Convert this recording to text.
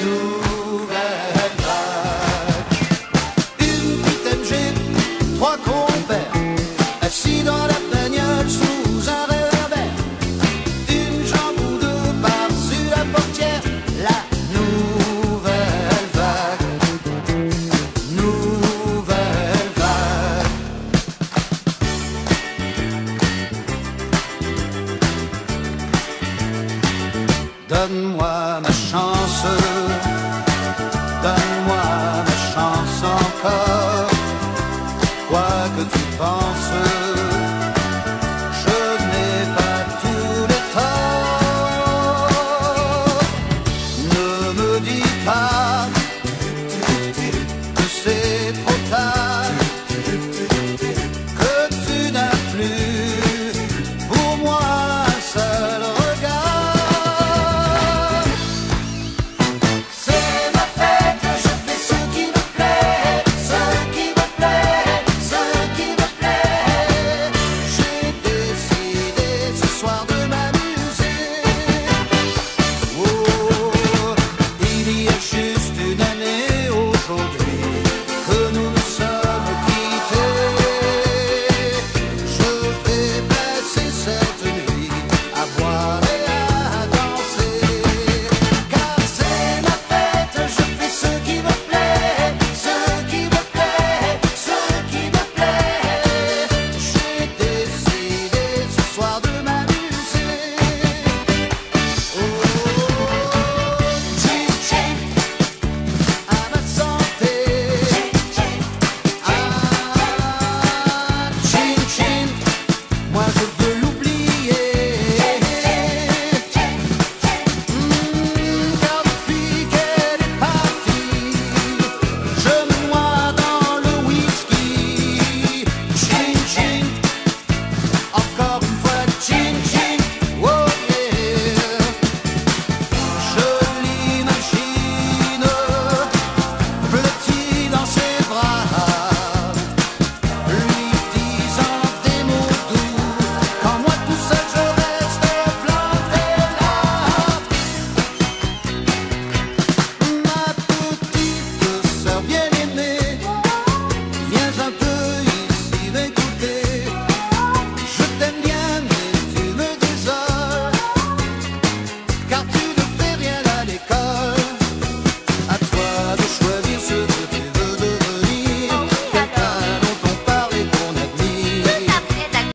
Nouvelle vague. Une petite MG, trois compères, assis dans la Donne-moi ma chance, donne-moi ma chance encore. Quoi que tu penses, je n'ai pas tous les torts. Ne me dis pas que c'est trop tard, que tu n'as plus.